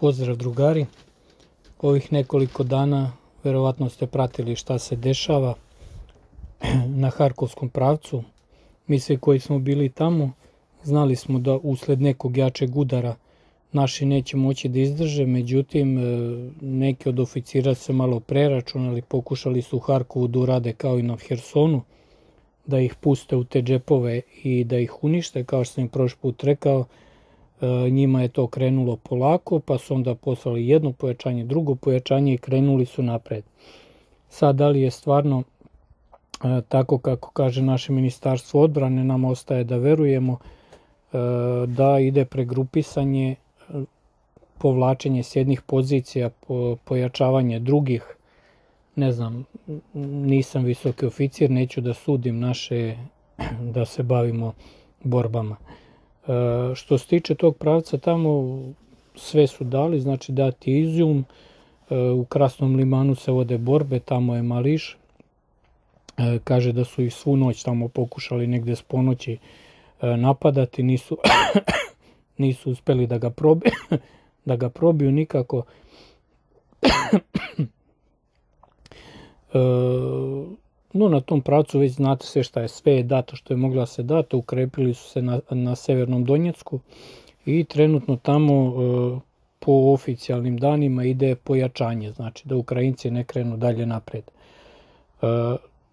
Pozdrav drugari. Ovih nekoliko dana verovatno ste pratili šta se dešava na Harkovskom pravcu. Mi svi koji smo bili tamo znali smo da usled nekog jačeg udara naši neće moći da izdrže, međutim e, neki od oficira se malo preračunali, pokušali su Harkovu da urade kao i na Hersonu, da ih puste u te džepove i da ih unište, kao što sam im prošli put rekao, njima je to krenulo polako, pa su onda poslali jedno pojačanje, drugo pojačanje i krenuli su napred. Sad, da li je stvarno e, tako kako kaže naše ministarstvo odbrane, nam ostaje da verujemo e, da ide pregrupisanje, povlačenje s jednih pozicija, pojačavanje drugih, ne znam, nisam visoki oficir, neću da sudim naše, da se bavimo borbama. E, što se tiče tog pravca, tamo sve su dali, znači dati izjum, e, u Krasnom limanu se vode borbe, tamo je Mališ, e, kaže da su i svu noć tamo pokušali negde s ponoći napadati, nisu, nisu uspeli da ga, probi, da ga probiju nikako. No, na tom pravcu već znate sve šta je, sve je dato što je mogla se dati, ukrepili su se na, na Severnom Donjecku i trenutno tamo e, po oficijalnim danima ide pojačanje, znači da Ukrajinci ne krenu dalje napred. E,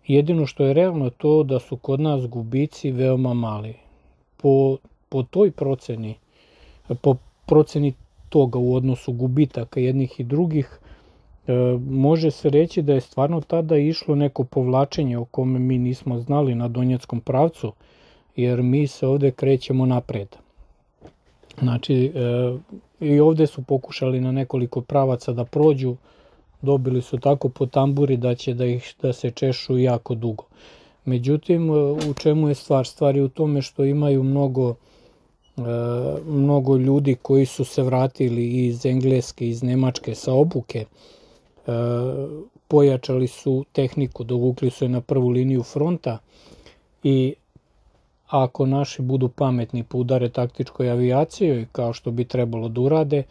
jedino što je realno to da su kod nas gubici veoma mali. Po, po toj proceni, po proceni toga u odnosu gubitaka jednih i drugih, može se reći da je stvarno tada išlo neko povlačenje o kome mi nismo znali na Donjeckom pravcu, jer mi se ovde krećemo napred. Znači, e, i ovde su pokušali na nekoliko pravaca da prođu, dobili su tako po tamburi da će da ih da se češu jako dugo. Međutim, e, u čemu je stvar? Stvar je u tome što imaju mnogo mnogo ljudi koji su se vratili iz Engleske, iz Nemačke sa obuke, E, pojačali su tehniku, dovukli su je na prvu liniju fronta i ako naši budu pametni po udare taktičkoj avijacijoj, kao što bi trebalo da urade,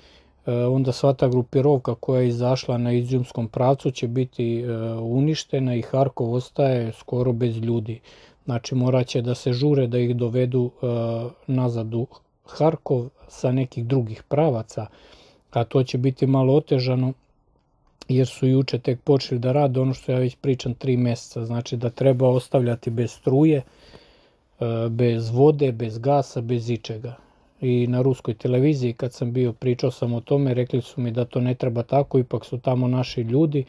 e, onda sva ta grupirovka koja je izašla na izjumskom pravcu će biti e, uništena i Harkov ostaje skoro bez ljudi. Znači moraće da se žure da ih dovedu nazad u Harkov sa nekih drugih pravaca, a to će biti malo otežano jer su juče tek počeli da rade ono što ja već pričam tri meseca, znači da treba ostavljati bez struje, e, bez vode, bez gasa, bez ičega. I na ruskoj televiziji kad sam bio pričao sam o tome, rekli su mi da to ne treba tako, ipak su tamo naši ljudi,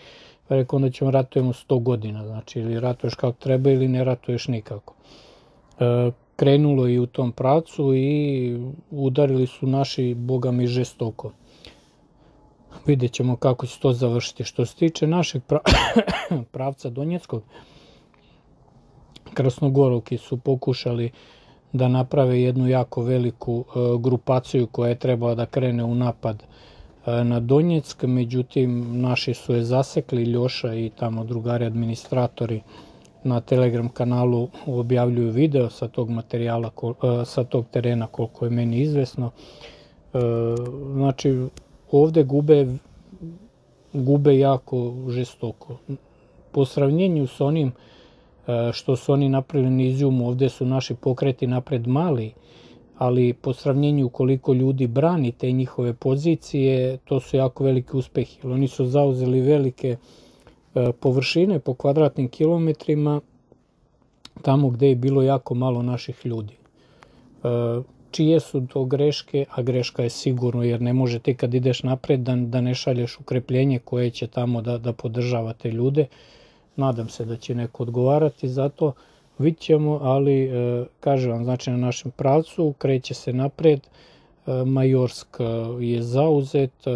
pa rekao onda ćemo ratujemo 100 godina, znači ili ratuješ kako treba ili ne ratuješ nikako. E, krenulo i u tom pracu i udarili su naši, boga mi, žestoko. Vidjet ćemo kako će to završiti. Što se tiče našeg pravca Donjeckog, Krasnogorovki su pokušali da naprave jednu jako veliku e, grupaciju koja je trebala da krene u napad e, na Donjeck, međutim naši su je zasekli, Ljoša i tamo drugari administratori na Telegram kanalu objavljuju video sa tog materijala, e, sa tog terena koliko je meni izvesno. Znači, ovde gube, gube jako žestoko. Po sravnjenju s onim e, što su oni napravili na Iziumu, ovde su naši pokreti napred mali, ali po sravnjenju koliko ljudi brani te njihove pozicije, to su jako veliki uspehi. Oni su zauzeli velike e, površine po kvadratnim kilometrima tamo gde je bilo jako malo naših ljudi. E, čije su to greške, a greška je sigurno, jer ne može ti kad ideš napred da, da ne šalješ ukrepljenje koje će tamo da, da podržava te ljude. Nadam se da će neko odgovarati za to, vidit ćemo, ali e, kažem vam, znači na našem pravcu kreće se napred, e, Majorsk je zauzet, e,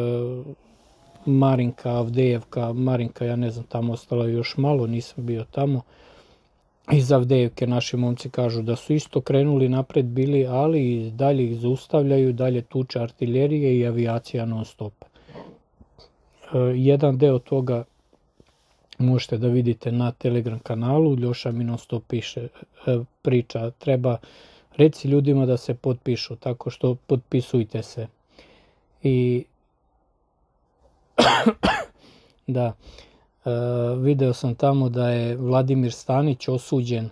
Marinka, Avdejevka, Marinka, ja ne znam, tamo ostala još malo, nisam bio tamo, iz Avdejevke naši momci kažu da su isto krenuli napred bili, ali dalje ih zaustavljaju, dalje tuče artiljerije i avijacija non stop. E, jedan deo toga možete da vidite na Telegram kanalu, Ljoša mi non stop piše, e, priča, treba reci ljudima da se potpišu, tako što potpisujte se. I da, video sam tamo da je Vladimir Stanić osuđen e,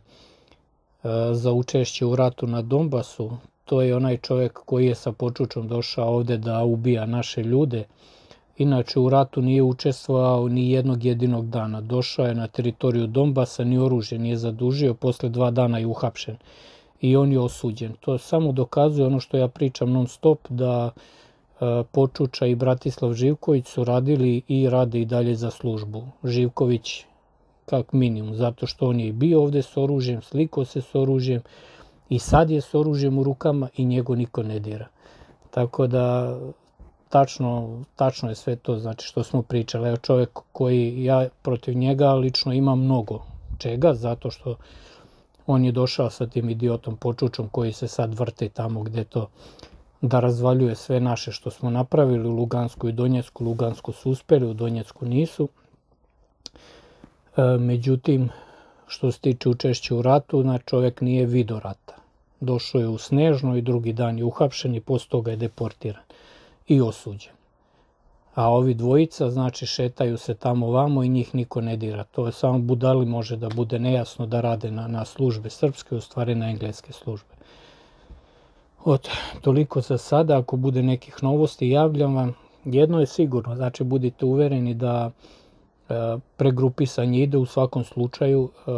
za učešće u ratu na Donbasu. To je onaj čovjek koji je sa počučom došao ovde da ubija naše ljude. Inače u ratu nije učestvovao ni jednog jedinog dana. Došao je na teritoriju Donbasa, ni oružje nije zadužio, posle dva dana je uhapšen i on je osuđen. To samo dokazuje ono što ja pričam non stop, da e, Počuča i Bratislav Živković su radili i rade i dalje za službu. Živković kak minimum, zato što on je bio ovde s oružjem, sliko se s oružjem i sad je s oružjem u rukama i njego niko ne dira. Tako da tačno, tačno je sve to znači što smo pričali. Evo čovjek koji ja protiv njega lično imam mnogo čega, zato što on je došao sa tim idiotom počučom koji se sad vrte tamo gde to da razvaljuje sve naše što smo napravili u Lugansku i Donjecku. Lugansku su uspeli, u Donjecku nisu. E, međutim, što se tiče učešća u ratu, znači čovjek nije vidio rata. Došao je u Snežno i drugi dan je uhapšen i posle toga je deportiran i osuđen. A ovi dvojica, znači, šetaju se tamo vamo i njih niko ne dira. To je samo budali može da bude nejasno da rade na, na službe srpske, u stvari na engleske službe. Od toliko za sada, ako bude nekih novosti, javljam vam. Jedno je sigurno, znači budite uvereni da e, pregrupisanje ide u svakom slučaju. E,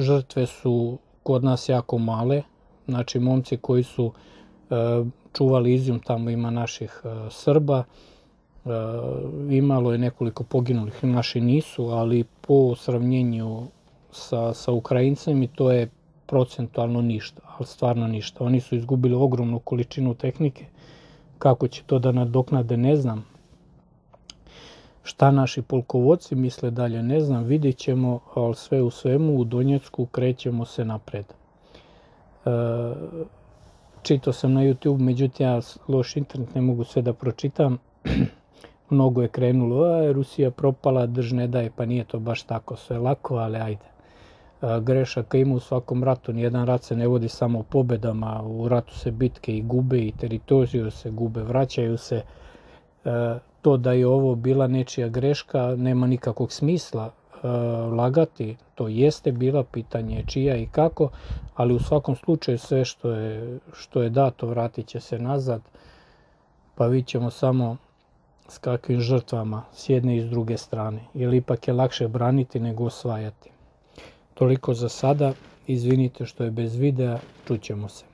žrtve su kod nas jako male, znači momci koji su e, čuvali izjum, tamo ima naših Srba, imalo je nekoliko poginulih, naši nisu, ali po sravnjenju sa, sa Ukrajincem i to je procentualno ništa, ali stvarno ništa. Oni su izgubili ogromnu količinu tehnike, kako će to da nadoknade ne znam. Šta naši polkovodci misle dalje ne znam, vidjet ćemo, ali sve u svemu u Donjecku krećemo se napred. E, čitao sam na YouTube, međutim ja loš internet ne mogu sve da pročitam. Mnogo je krenulo, a Rusija propala, drž ne daje, pa nije to baš tako sve lako, ali ajde. Grešaka ima u svakom ratu, nijedan rat se ne vodi samo pobedama, u ratu se bitke i gube i teritoriju se gube, vraćaju se. To da je ovo bila nečija greška nema nikakvog smisla, E, lagati, to jeste bila pitanje čija i kako, ali u svakom slučaju sve što je, što je dato vratit će se nazad, pa vidit ćemo samo s kakvim žrtvama s jedne i s druge strane, jer ipak je lakše braniti nego osvajati. Toliko za sada, izvinite što je bez videa, čućemo se.